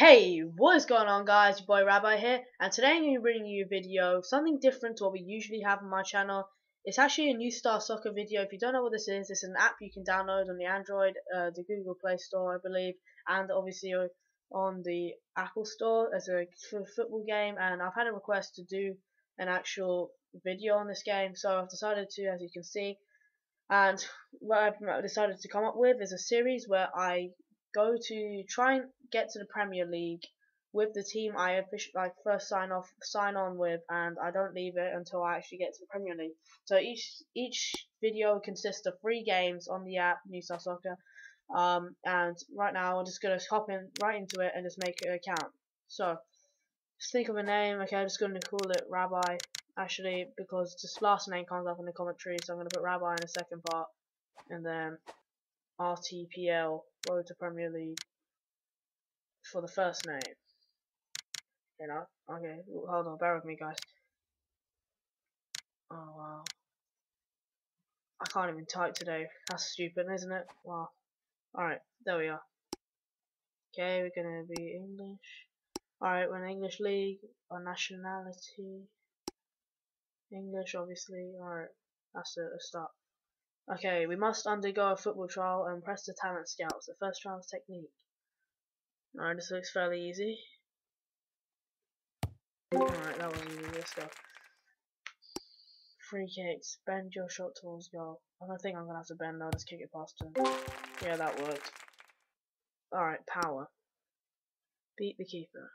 Hey, what is going on guys, your boy Rabbi here, and today I'm going to be bringing you a video, something different to what we usually have on my channel. It's actually a New Star Soccer video, if you don't know what this is, it's an app you can download on the Android, uh, the Google Play Store I believe, and obviously on the Apple Store as a football game, and I've had a request to do an actual video on this game, so I've decided to, as you can see, and what I've decided to come up with is a series where I go to try and get to the Premier League with the team I officially like first sign off sign on with and I don't leave it until I actually get to the Premier League. So each each video consists of three games on the app New Star Soccer. Um, and right now I'm just gonna hop in right into it and just make an account. So just think of a name, okay, I'm just gonna call it Rabbi actually because this last name comes up in the commentary, so I'm gonna put Rabbi in the second part and then RTPL Road to Premier League for the first name. You know? Okay, hold on, bear with me, guys. Oh, wow. I can't even type today. That's stupid, isn't it? Wow. Alright, there we are. Okay, we're gonna be English. Alright, we're in English League. Our nationality. English, obviously. Alright, that's a, a start. Okay, we must undergo a football trial and press the talent scouts. The first trial's technique. Alright, this looks fairly easy. Alright, that was easy. Let's go. Free kicks. Bend your shot towards goal. I don't think I'm gonna have to bend though. Just kick it past him. Yeah, that worked. Alright, power. Beat the keeper.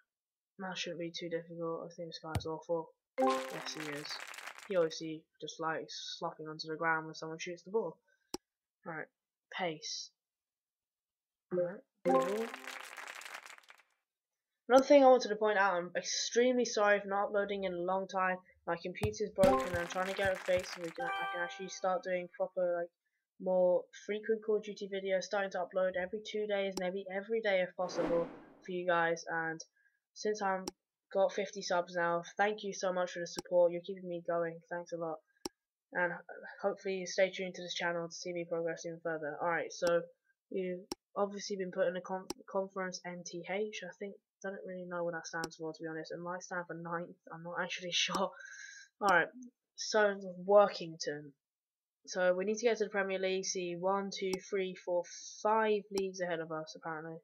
That shouldn't be too difficult. I think this guy's awful. Yes, he is. He obviously just like slopping onto the ground when someone shoots the ball. Alright, pace. Alright, Another thing I wanted to point out, I'm extremely sorry for not uploading in a long time. My computer's broken and I'm trying to get it fixed so we can, I can actually start doing proper, like, more frequent Call of Duty videos, starting to upload every two days, maybe every day if possible for you guys. And since I'm got 50 subs now. Thank you so much for the support. You're keeping me going. Thanks a lot. And hopefully stay tuned to this channel to see me progress even further. Alright, so you've obviously been put in a con conference NTH. I think, I don't really know what that stands for to be honest. It might stand for ninth. I'm not actually sure. Alright, so Workington. So we need to get to the Premier League. See, one, two, three, four, five leagues ahead of us apparently.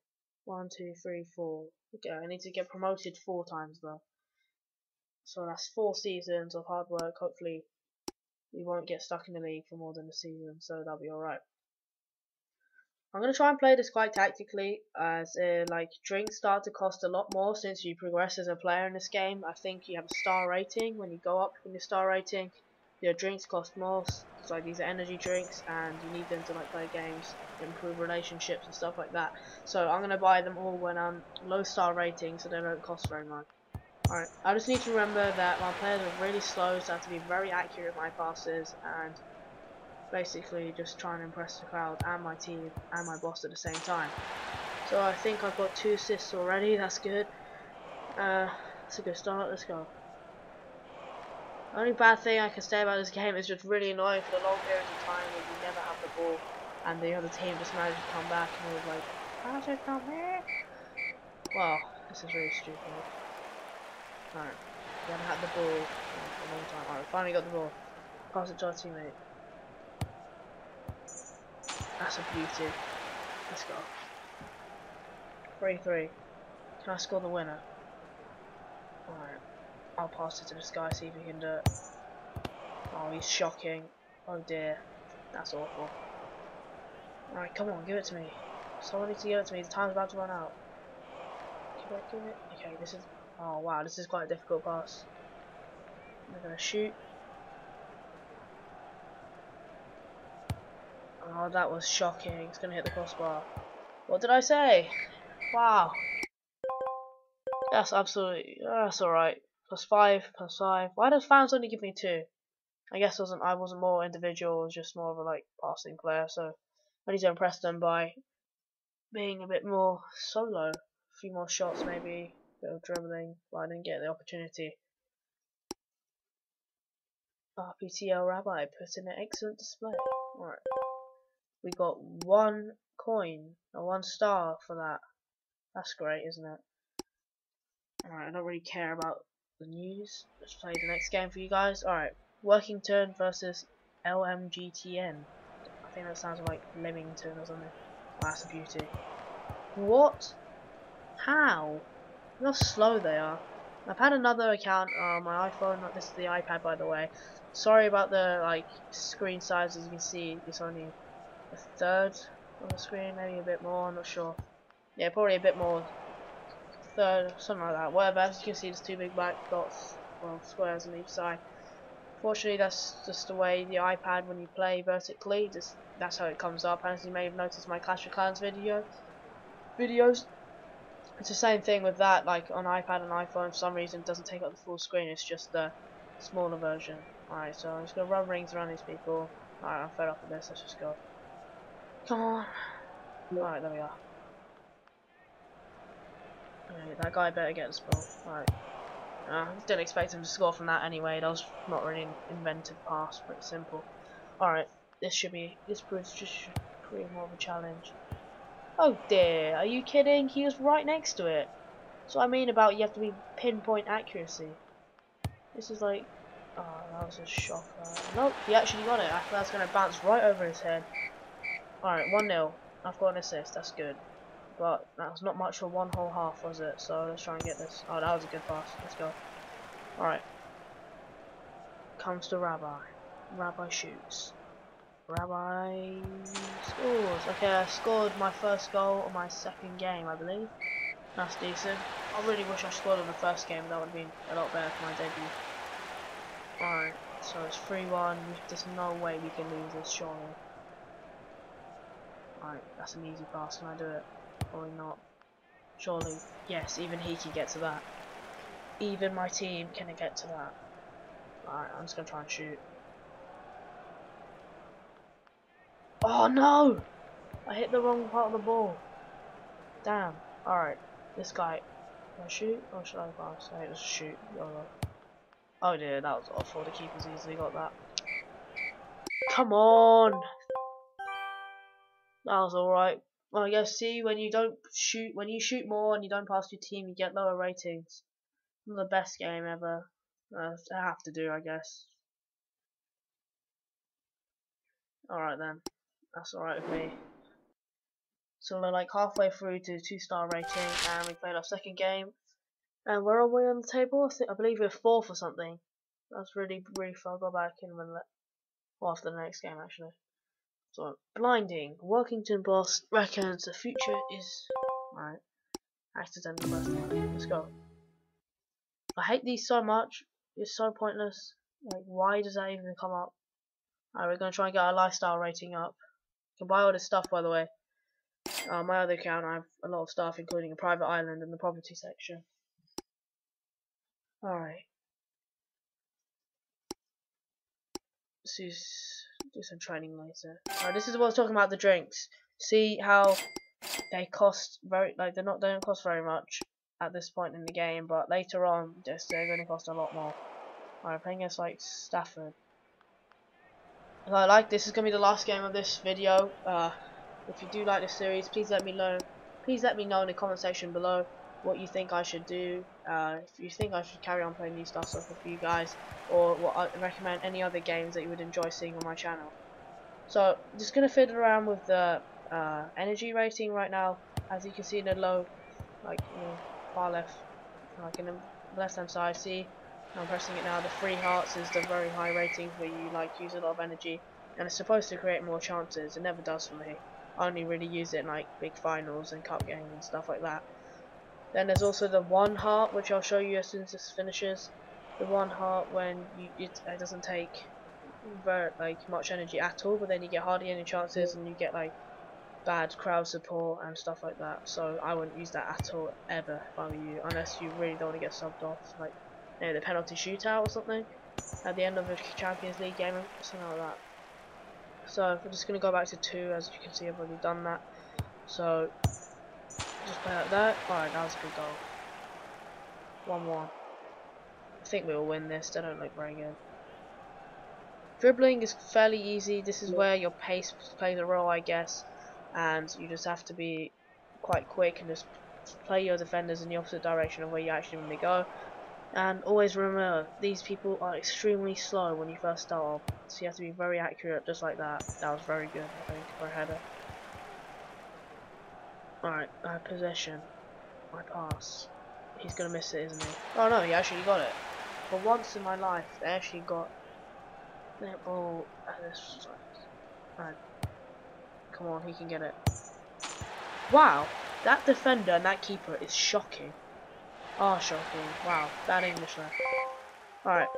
One, two, three, four. Okay, I need to get promoted four times though. So that's four seasons of hard work. Hopefully, we won't get stuck in the league for more than a season, so that'll be alright. I'm gonna try and play this quite tactically, as uh, like drinks start to cost a lot more since you progress as a player in this game. I think you have a star rating when you go up in your star rating. Your drinks cost more, so like these are energy drinks, and you need them to like play games, improve relationships and stuff like that. So I'm gonna buy them all when I'm low star rating, so they don't cost very much. Alright, I just need to remember that my players are really slow, so I have to be very accurate with my passes, and basically just try and impress the crowd and my team and my boss at the same time. So I think I've got two assists already, that's good. Uh, that's a good start, let's go. The only bad thing I can say about this game is just really annoying for the long periods of time where you never have the ball and the other team just manages to come back and you're like, how's it come here? Well, this is really stupid. Alright, we haven't had the ball for a long time. Alright, finally got the ball. Pass it to our teammate. That's a beauty. Let's go. 3-3. Can I score the winner? Alright. I'll pass it to this guy, see if he can do it. Oh, he's shocking. Oh dear. That's awful. Alright, come on, give it to me. Someone needs to give it to me. The time's about to run out. Give it, give it. Okay, this is... Oh wow, this is quite a difficult pass. I'm gonna shoot. Oh, that was shocking. It's gonna hit the crossbar. What did I say? Wow. That's absolutely... That's alright plus five, plus five. Why does fans only give me two? I guess wasn't I wasn't more individual, I was just more of a like passing player, so I need to impress them by being a bit more solo. A few more shots maybe, a bit of dribbling, but I didn't get the opportunity. RPTL Rabbi put in an excellent display. Alright. We got one coin, or one star for that. That's great, isn't it? Alright, I don't really care about the news. Let's play the next game for you guys. Alright, Workington versus LMGTN. I think that sounds like Leamington or something. Oh, that's a beauty. What? How? Look how slow they are. I've had another account on my iPhone. Not this is the iPad, by the way. Sorry about the like screen size. As you can see, it's only a third of the screen, maybe a bit more. I'm not sure. Yeah, probably a bit more. Third, something like that. Whatever. As you can see, there's two big black dots, well, squares on each side. Fortunately, that's just the way the iPad, when you play vertically, just that's how it comes up. As you may have noticed, my Clash of Clans video videos it's the same thing with that, like on iPad and iPhone, for some reason it doesn't take up the full screen, it's just the smaller version. Alright, so I'm just gonna run rings around these people. Alright, I'm fed up with this, let's just go. Come on. Alright, there we are. Right, that guy better get the ball. Alright. Uh, didn't expect him to score from that anyway, that was not really an inventive pass, pretty simple. Alright, this should be, this proves just pretty more of a challenge. Oh dear, are you kidding? He was right next to it. So I mean about you have to be pinpoint accuracy. This is like, oh, that was a shocker. Nope, he actually got it. I thought that's going to bounce right over his head. Alright, 1-0. I've got an assist, that's good. But that was not much for one whole half, was it? So let's try and get this. Oh, that was a good pass. Let's go. Alright. Comes to Rabbi. Rabbi shoots. Rabbi scores. Okay, I scored my first goal on my second game, I believe. That's decent. I really wish I scored on the first game. That would have been a lot better for my debut. Alright, so it's 3-1. There's no way we can lose this, surely. Alright, that's an easy pass. Can I do it? Probably not. Surely. Yes, even he can get to that. Even my team can get to that. Alright, I'm just to try and shoot. Oh no! I hit the wrong part of the ball. Damn. Alright. This guy. Can I shoot? Or should I pass? I just shoot. YOLO. Oh dear, that was awful. The keeper's easily got that. Come on! That was alright. Well, I guess, see, when you don't shoot, when you shoot more and you don't pass your team, you get lower ratings. Not the best game ever. I have to do, I guess. Alright then. That's alright with me. So we're like halfway through to two star rating and we played our second game. And where are we on the table? I, think, I believe we're fourth or something. That's really brief. I'll go back in when well, after the next game actually. So blinding. Workington boss reckons the future is right. Accidental first. Let's go. I hate these so much. It's so pointless. Like why does that even come up? Alright, we're gonna try and get our lifestyle rating up You can buy all this stuff, by the way. Uh, my other account, I have a lot of stuff, including a private island and the property section. Alright. Let's do, do some training later. Alright, this is what I was talking about, the drinks. See how they cost very, like, they're not, they don't cost very much at this point in the game, but later on, just, they're going to cost a lot more. Alright, I'm playing against, like, Stafford. If I like this is gonna be the last game of this video. Uh, if you do like this series, please let me know. Please let me know in the comment section below what you think I should do. Uh, if you think I should carry on playing new stuff for you guys, or what I recommend any other games that you would enjoy seeing on my channel. So, just gonna fiddle around with the uh, energy rating right now. As you can see in the low, like you know, far left, like in the left hand side. See I'm pressing it now. The three hearts is the very high rating where you like use a lot of energy, and it's supposed to create more chances. It never does for me. I only really use it in like big finals and cup games and stuff like that. Then there's also the one heart, which I'll show you as soon as this finishes. The one heart when you, it, it doesn't take very like much energy at all, but then you get hardly any chances and you get like bad crowd support and stuff like that. So I wouldn't use that at all ever if I were you, unless you really don't want to get subbed off. Like maybe the penalty shootout or something at the end of a Champions League game or something like that. So we're just going to go back to 2 as you can see I've already done that. So just play like that. Alright, that was a good goal. 1-1. I think we will win this, they don't look very good. Dribbling is fairly easy, this is where your pace plays a role I guess and you just have to be quite quick and just play your defenders in the opposite direction of where you actually want to go. And always remember, these people are extremely slow when you first start off, so you have to be very accurate, just like that. That was very good, I think, for a header. Alright, uh, possession. My pass. He's gonna miss it, isn't he? Oh no, he actually got it. For once in my life, they actually got that ball. Right. Come on, he can get it. Wow, that defender and that keeper is shocking. Oh, shocking. Wow, bad English there. Alright.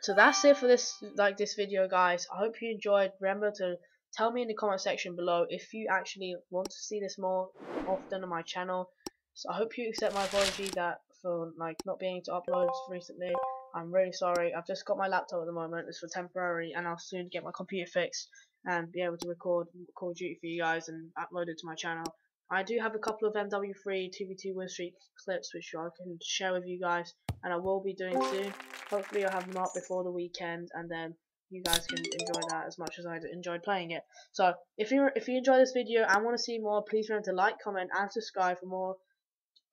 So that's it for this like this video guys. I hope you enjoyed. Remember to tell me in the comment section below if you actually want to see this more often on my channel. So I hope you accept my apology that for like not being able to upload recently. I'm really sorry. I've just got my laptop at the moment. It's for temporary and I'll soon get my computer fixed and be able to record Call of Duty for you guys and upload it to my channel. I do have a couple of MW3 2v2 win streak clips which I can share with you guys and I will be doing soon. Hopefully I'll have them up before the weekend and then you guys can enjoy that as much as I enjoyed playing it. So if you if you enjoy this video and want to see more, please remember to like, comment and subscribe for more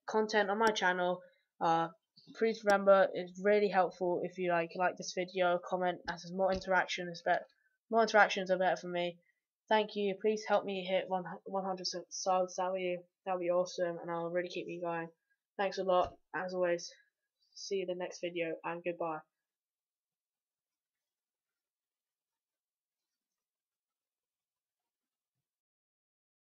content on my channel. Uh, please remember it's really helpful if you like like this video, comment as there's more interaction. More interactions are better for me. Thank you. Please help me hit 100 subs. That would be that would be awesome, and I'll really keep me going. Thanks a lot. As always, see you in the next video, and goodbye.